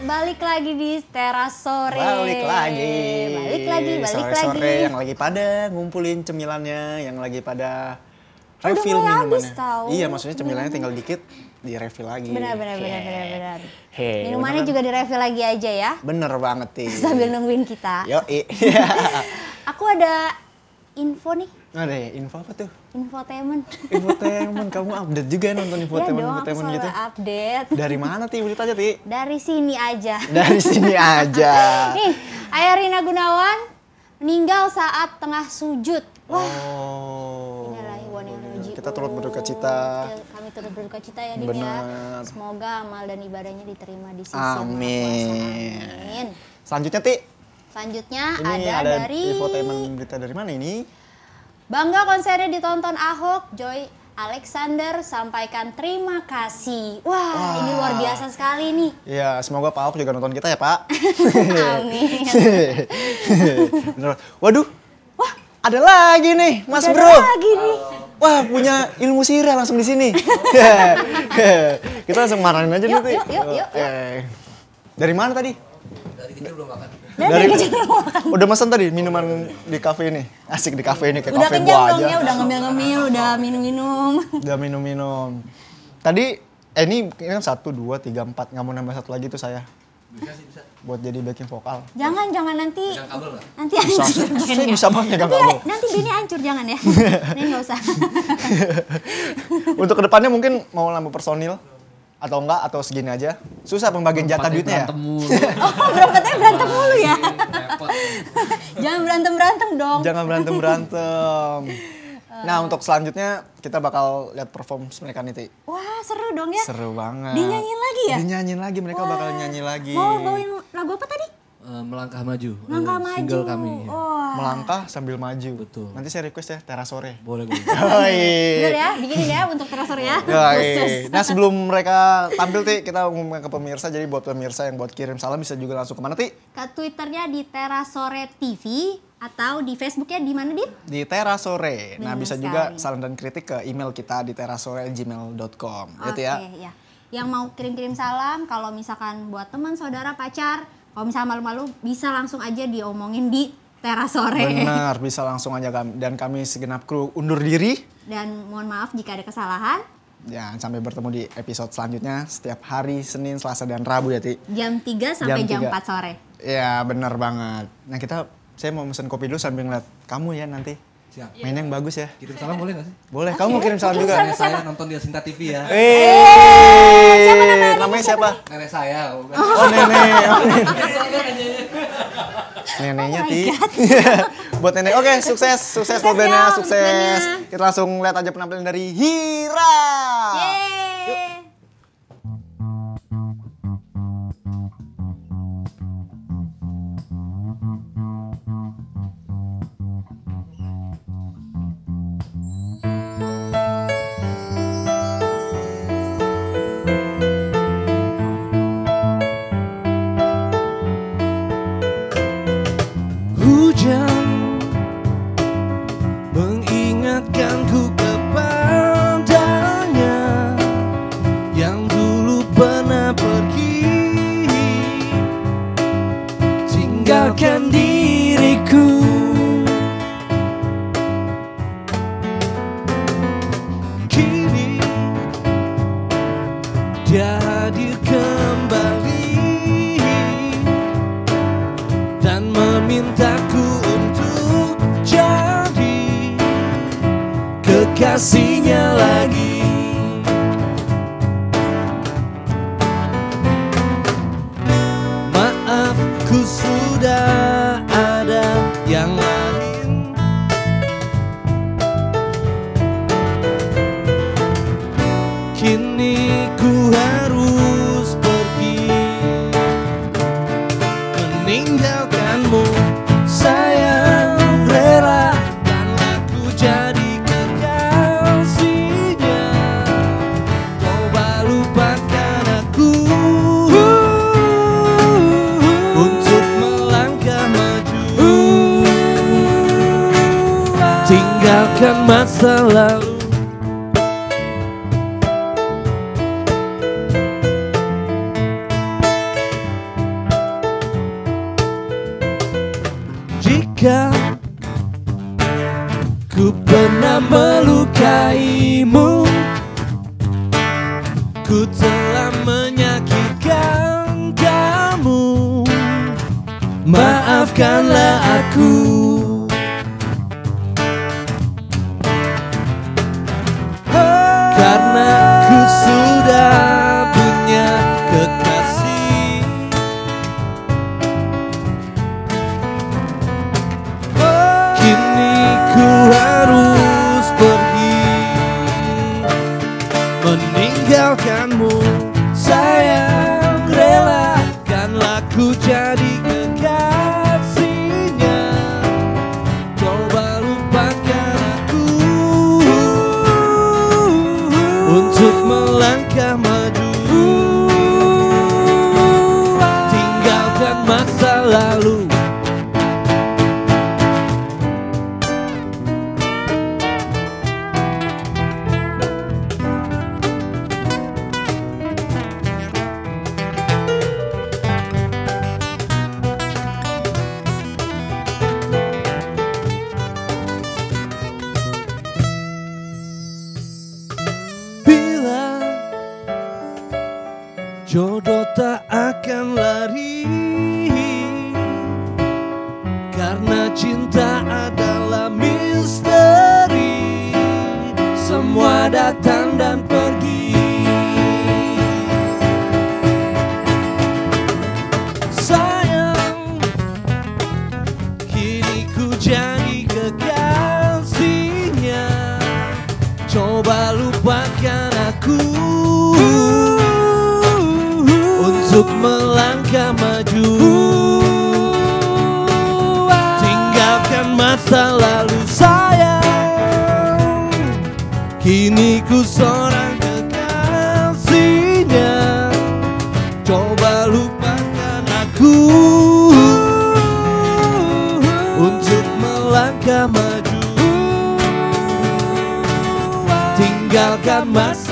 balik lagi di teras sore. Balik lagi. Balik lagi, balik Sore-sore lagi. yang lagi pada ngumpulin cemilannya, yang lagi pada Udah refill mulai habis minumannya. tahu. Iya, maksudnya cemilannya tinggal dikit di refill lagi. Benar, benar, benar, Heh. benar, benar. Heh, Minumannya beneran. juga direfill lagi aja ya. Bener banget, Ti. Sambil nungguin kita. Yo, Aku ada info nih, Ada ya, info apa tuh? infotainment. Infotainment, kamu update juga ya nonton ya infotainment, dong, aku infotainment selalu gitu? update. Dari mana, Ti? Berita aja, Ti. Dari sini aja. Dari sini aja. Nih, Ayarina Gunawan meninggal saat tengah sujud. Wah, Oh. Raji'un. Kita turut berduka cita. Ya, Kami turut berduka cita ya, Din ya. Semoga amal dan ibadahnya diterima di sisi. Amin. Amin. Selanjutnya, Ti. Selanjutnya Ini ada, ada, dari infotainment berita dari mana ini? Bangga konsernya ditonton Ahok, Joy Alexander sampaikan terima kasih. Wah, ini luar biasa sekali nih. Ya, semoga Pak Ahok juga nonton kita ya, Pak. Amin. Waduh, wah ada lagi nih, Mas Ada Bro. lagi nih. Wah, punya ilmu sihir langsung di sini. kita langsung marahin aja Yuk, nih. Ti. yuk, yuk, yuk, Eh, Dari mana tadi? Dari kecil belum makan. Udah mesen tadi minuman di kafe ini. Asik di kafe ini kayak Udah kafe gua aja. ya, udah ngemil-ngemil, udah minum-minum. Udah minum-minum. Tadi eh ini ini kan satu, dua, tiga, empat. Nggak mau nambah satu lagi tuh saya. Bisa sih, bisa. Buat jadi backing vokal. Jangan, jangan nanti. Kabel? Nanti Bisa, hancur. saya, saya bisa banget megang Nanti, kabel. nanti bini hancur, jangan ya. Ini nggak usah. Untuk ke depannya mungkin mau nambah personil atau enggak atau segini aja. Susah pembagian jatah duitnya ya. Berantem mulu. Oh, berangkatnya berantem mulu ya. Repot. Jangan berantem-berantem dong. Jangan berantem berantem. Nah untuk selanjutnya kita bakal lihat perform mereka nih Ti. Wah, seru dong ya. Seru banget. Dinyanyiin lagi ya? Dinyanyiin lagi mereka bakal nyanyi lagi. Mau bawain lagu apa tadi? Eh, melangkah maju. Eh, maju. Single kami. ya. Wah. Melangkah sambil maju. Betul. Nanti saya request ya teras sore. Boleh, boleh. Bener Yoi. ya, bikinin ya untuk terasur ya. Yoi. Khusus. Nah sebelum mereka tampil Ti, kita umumkan ke pemirsa. Jadi buat pemirsa yang buat kirim salam bisa juga langsung ke mana Ti? Ke Twitternya di Terasore TV atau di Facebooknya di mana, Dit? Di teras sore. Nah Benar bisa juga sekali. saran dan kritik ke email kita di terasore@gmail.com. Oke, Gitu ya. ya. Yang mau kirim-kirim salam, kalau misalkan buat teman, saudara, pacar, kalau misalnya malu-malu bisa langsung aja diomongin di Terasore. Benar, bisa langsung aja kami. Dan kami segenap kru undur diri. Dan mohon maaf jika ada kesalahan. Ya, sampai bertemu di episode selanjutnya setiap hari Senin, Selasa, dan Rabu ya, Ti. Jam 3 sampai jam, Jam 4 tiga. sore. Ya, benar banget. Nah, kita saya mau pesen kopi dulu sambil ngeliat kamu ya nanti. Siap. Main yang bagus ya. Kirim salam boleh nggak sih? Boleh, kamu mau kirim salam juga? Saya nonton di Asinta TV ya. Eh, namanya siapa? Nenek saya. bukan. Oh, nenek. Oh, nenek. Neneknya, Ti. Buat nenek. Oke, sukses. Sukses buat Sukses. Kita langsung lihat aja penampilan dari Hira. Yeay. Kekasihnya lagi. dan masa lalu. Jika ku pernah melukaimu Ku telah menyakitkan kamu. Maafkanlah aku. untuk melangkah maju. Tinggalkan masa lalu Jodoh tak akan lari. Karena cinta adalah misteri. Semua datang tinggalkan masa